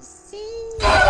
Sim!